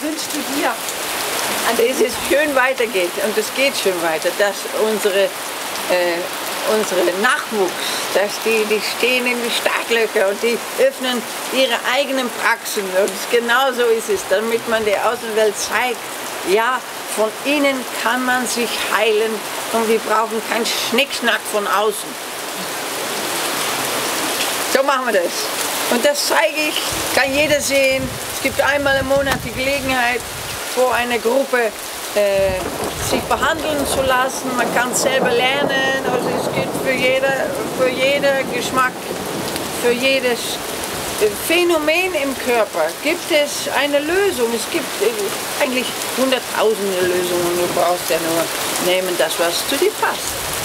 wünschst du dir? Dass es schön weitergeht und es geht schön weiter, dass unsere, äh, unsere Nachwuchs, dass die, die stehen in die Startlöcher und die öffnen ihre eigenen Praxen und genau so ist es, damit man der Außenwelt zeigt, ja, von innen kann man sich heilen und wir brauchen keinen Schnickschnack von außen. So machen wir das. Und das zeige ich, kann jeder sehen. Es gibt einmal im Monat die Gelegenheit, vor einer Gruppe äh, sich behandeln zu lassen. Man kann selber lernen. Also es gibt für jeder, für jeder Geschmack, für jedes Phänomen im Körper gibt es eine Lösung. Es gibt äh, eigentlich hunderttausende Lösungen. Du brauchst ja nur nehmen das, was zu dir passt.